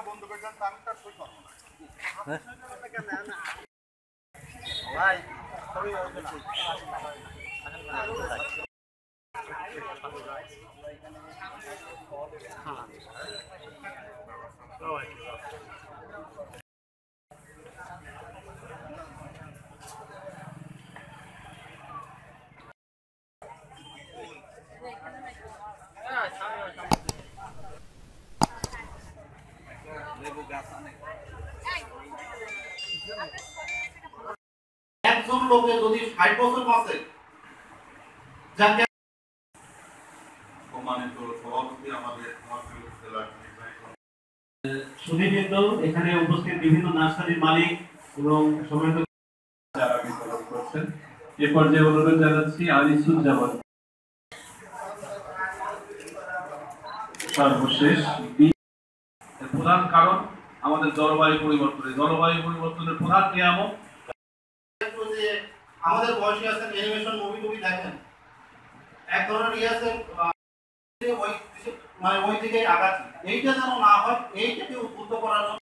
করে বন্ধ করে দেন আমি তার সই করব না। একজন লোকের যদি ষাট বছর বাঁচে যাকে সম্মানিত সভাপতি আমাদের মহাসচিব জেলা নির্বাহী সুধীবৃন্দ এখানে উপস্থিত বিভিন্ন নার্সারির মালিক এবং সম্মানিত যারা বিতরণ করছেন এ পর্যায়ে অনুরোধ জানাচ্ছি আনিসুজ্জামান। সর্বশেষ প্রধান কারণ আমাদের জলবায়ু পরিবর্তন জলবায়ু পরিবর্তনের প্রধান নিয়ামক। আমাদের বয়সী আছেন অ্যানিমেশন মুভি টুভি দেখেন। এক ধরনের ইয়ে আছে ওই মানে ওই দিকে আগাচ্ছি। এইটা যেন না হয়, এইটাকে উদ্বুদ্ধ করার জন্য